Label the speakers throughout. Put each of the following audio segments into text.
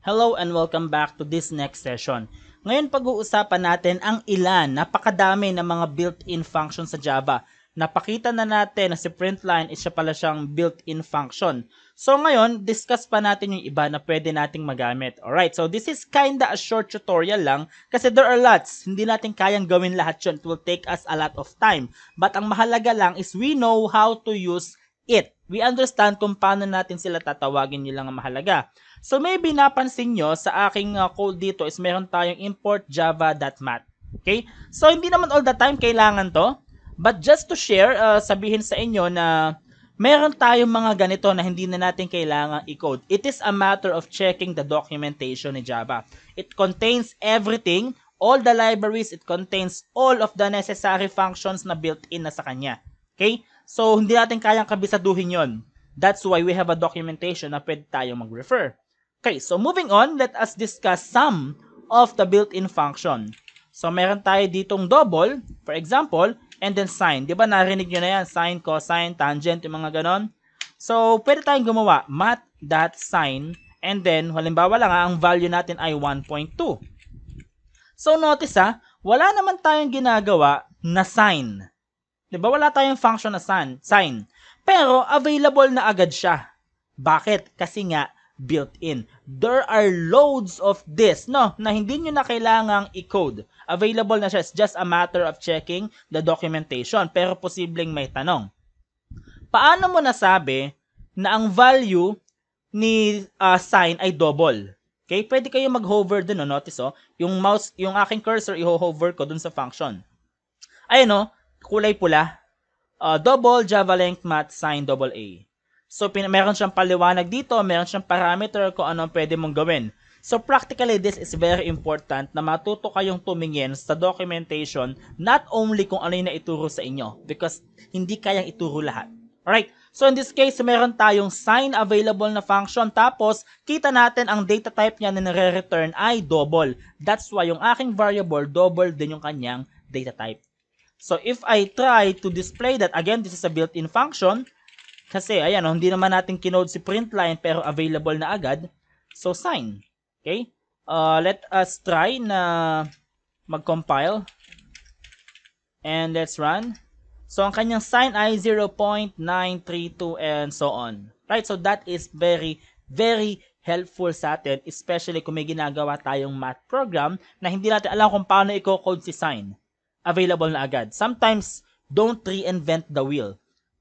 Speaker 1: Hello and welcome back to this next session. Ngayon pag-uusapan natin ang ilan, napakadami ng mga built-in functions sa Java. Napakita na natin na si println is siya pala siyang built-in function. So ngayon, discuss pa natin yung iba na pwede nating magamit. Alright, so this is kinda a short tutorial lang kasi there are lots. Hindi natin kayang gawin lahat yun. It will take us a lot of time. But ang mahalaga lang is we know how to use it. We understand kung paano natin sila tatawagin yun lang ang mahalaga. So maybe napansin nyo sa aking uh, code dito is meron tayong import java.mat. Okay? So hindi naman all the time kailangan to. But just to share, uh, sabihin sa inyo na meron tayong mga ganito na hindi na natin kailangan i-code. It is a matter of checking the documentation ni Java. It contains everything, all the libraries, it contains all of the necessary functions na built-in na sa kanya. Okay? So, hindi natin kayang kabisaduhin yon. That's why we have a documentation na pwede tayong mag-refer. Okay, so moving on, let us discuss some of the built-in function. So meron tayo ditong double, for example, and then sine. Di ba narinig nyo na yan? Sine, cosine, tangent, yung mga ganon. So, pwede tayong gumawa mat.sine and then, halimbawa lang ang value natin ay 1.2. So, notice ha, wala naman tayong ginagawa na sine. Di ba? Wala tayong function na sine. Pero, available na agad siya. Bakit? Kasi nga, built-in. There are loads of this, no, na hindi nyo na kailangang i-code. Available na siya. It's just a matter of checking the documentation. Pero posibleng may tanong. Paano mo nasabi na ang value ni uh, sign ay double? Okay, pwede kayo mag-hover dun, no? notice oh, yung mouse, yung aking cursor i-hover ko dun sa function. Ayun no, kulay pula. Uh, double java length mat sign double A. So, pin- meron siyang paliwanag dito, meron siyang parameter kung ano pwede mong gawin. So, practically, this is very important na matuto kayong tumingin sa documentation not only kung ano yung naituro sa inyo because hindi kayang ituro lahat. Alright? So, in this case, meron tayong sign available na function tapos kita natin ang data type niya na nare-return ay double. That's why yung aking variable, double din yung kanyang data type. So, if I try to display that, again, this is a built-in function, kasi, ayan, oh, hindi naman natin kinode si print line pero available na agad. So, sign. Okay? Uh, let us try na mag-compile. And let's run. So, ang kanyang sign ay 0.932 and so on. Right? So, that is very, very helpful sa atin, especially kung may ginagawa tayong math program na hindi natin alam kung paano i-code si sign. Available na agad. Sometimes, don't reinvent the wheel.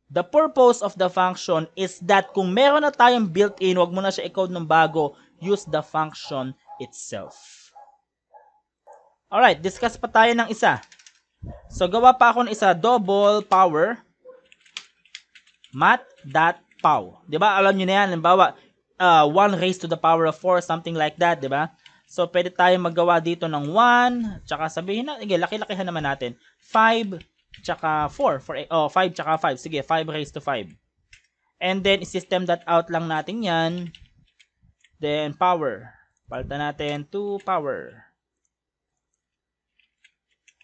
Speaker 1: The purpose of the function is that kung meron na tayong built-in, wag mo na siya i-code ng bago, use the function itself. Alright, discuss pa tayo ng isa. So, gawa pa ako ng isa, double power mat.pow. ba diba? Alam niyo na yan. Halimbawa, uh, 1 raised to the power of 4, something like that, ba diba? So, pwede tayo maggawa dito ng 1, tsaka sabihin na, sige, laki-lakihan naman natin. 5 tsaka 4. For, oh, 5 tsaka 5. Sige, 5 raised to 5. And then, system that out lang natin yan. Then, power. Palitan natin to power.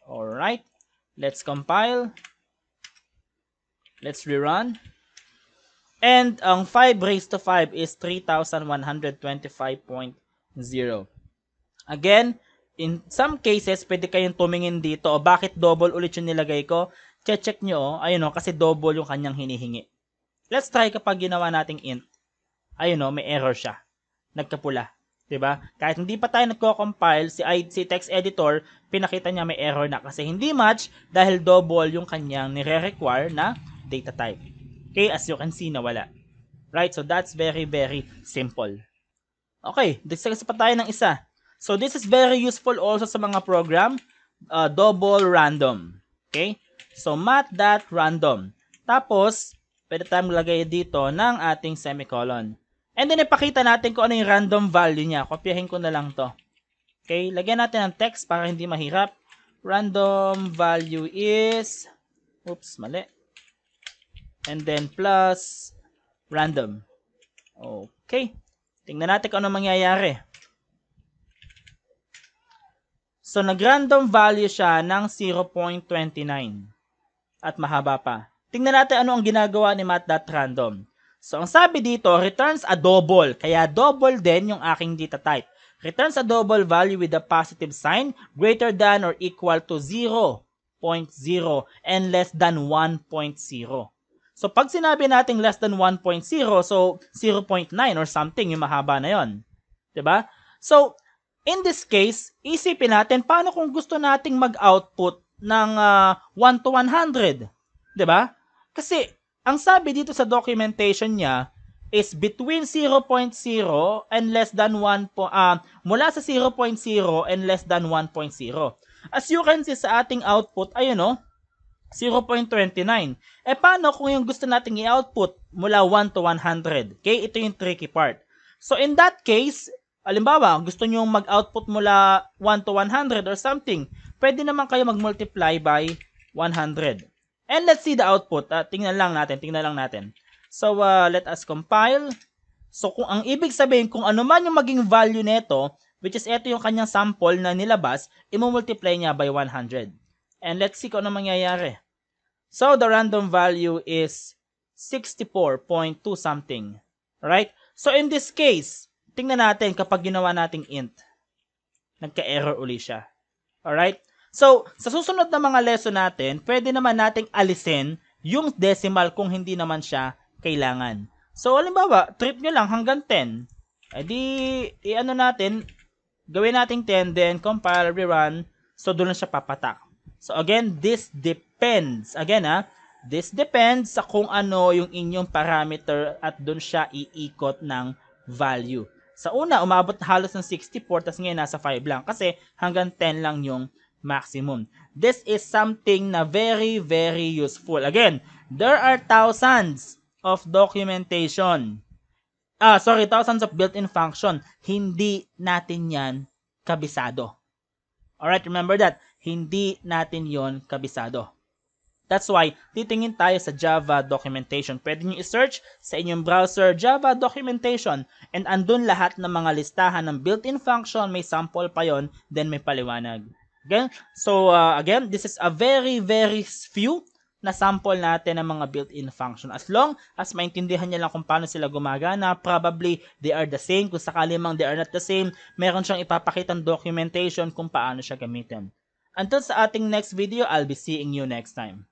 Speaker 1: Alright. Let's compile. Let's rerun. And ang 5 raised to 5 is 3,125.0. Again, in some cases, pwede kayong tumingin dito, o bakit double ulit yung nilagay ko? Check nyo, ayun o, kasi double yung kanyang hinihingi. Let's try kapag ginawa nating int. Ayun o, may error siya. Nagkapula. 'di ba? Kahit hindi pa tayo nagko-compile, si, si text editor, pinakita niya may error na kasi hindi match dahil double yung kanyang nire-require na data type. Okay, as you can see, nawala. Right? So, that's very, very simple. Okay, discuss pa tayo ng isa. So this is very useful also sa mga program, uh, double random. Okay? So mat.random. Tapos, pwede tayong lagay dito ng ating semicolon. And then ipakita natin kung ano yung random value niya. Kopyahin ko na lang to. Okay? Lagyan natin ng text para hindi mahirap. Random value is, oops, mali. And then plus random. Okay. Tingnan natin kung ano mangyayari. So, nag-random value siya ng 0.29 at mahaba pa. Tingnan natin ano ang ginagawa ni mat.random. So, ang sabi dito, returns a double. Kaya double din yung aking data type. Returns a double value with a positive sign greater than or equal to 0.0 and less than 1.0. So, pag sinabi natin less than 1.0, so 0.9 or something, yung mahaba na yon, ba? So, in this case, isipin natin paano kung gusto nating mag-output ng uh, 1 to 100, 'di ba? Kasi ang sabi dito sa documentation niya is between 0.0 and less than 1 po, uh, mula sa 0.0 and less than 1.0. As you can see sa ating output, ayun no, 0.29. Eh paano kung yung gusto nating i-output mula 1 to 100? Okay, ito yung tricky part. So in that case, alimbawa, gusto nyo mag-output mula 1 to 100 or something, pwede naman kayo mag-multiply by 100. And let's see the output. Uh, tingnan lang natin, tingnan lang natin. So uh, let us compile. So kung ang ibig sabihin, kung ano man yung maging value nito, which is ito yung kanyang sample na nilabas, i-multiply niya by 100. And let's see kung ano mangyayari. So the random value is 64.2 something. Right? So in this case, tingnan natin kapag ginawa nating int. Nagka-error uli siya. Alright? So, sa susunod na mga lesson natin, pwede naman nating alisin yung decimal kung hindi naman siya kailangan. So, halimbawa, trip nyo lang hanggang 10. E di, i-ano natin, gawin nating 10, then compile, rerun, so doon siya papatak. So again, this depends. Again ha, this depends sa kung ano yung inyong parameter at doon siya iikot ng value. Sa una, umabot halos ng 64, tapos ngayon nasa 5 lang. Kasi hanggang 10 lang yung maximum. This is something na very, very useful. Again, there are thousands of documentation. Ah, sorry, thousands of built-in function. Hindi natin yan kabisado. Alright, remember that hindi natin yon kabisado. That's why, titingin tayo sa Java documentation. Pwede nyo i-search sa inyong browser Java documentation and andun lahat ng mga listahan ng built-in function, may sample pa yon, then may paliwanag. Again, so uh, again, this is a very, very few na sample natin ng mga built-in function. As long as maintindihan niya lang kung paano sila gumagana, probably they are the same. Kung sakali mang they are not the same, meron siyang ipapakitang documentation kung paano siya gamitin. Until sa ating next video, I'll be seeing you next time.